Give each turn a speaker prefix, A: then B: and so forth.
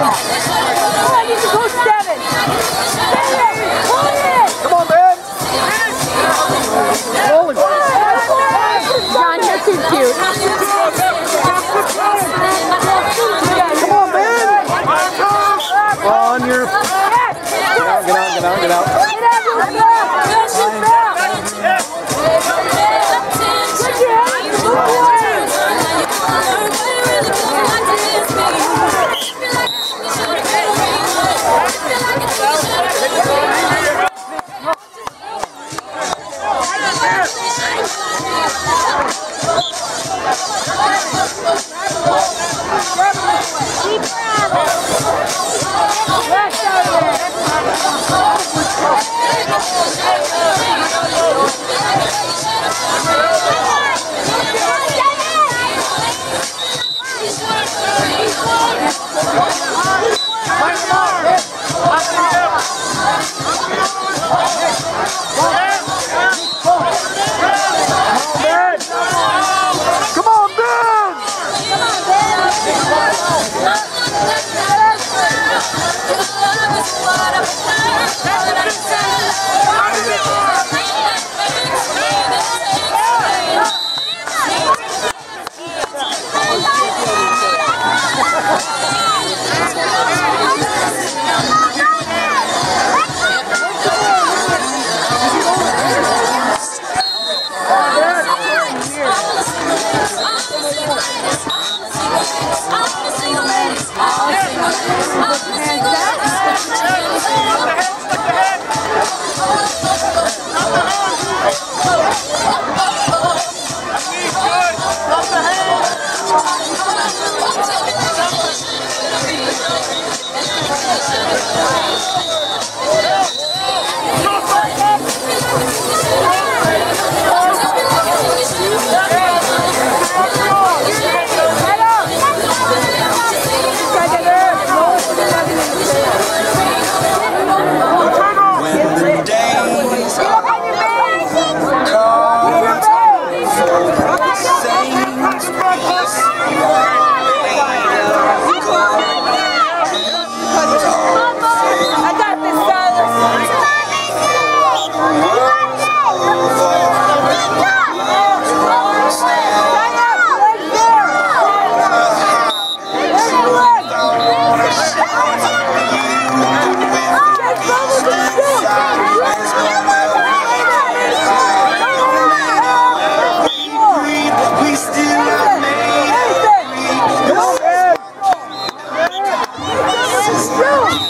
A: I need to. Pull it.
B: Come on, man. Rolling.
A: John, you're too cute.
B: Come on, man. On your. Get out, get out, get out, get out. Room!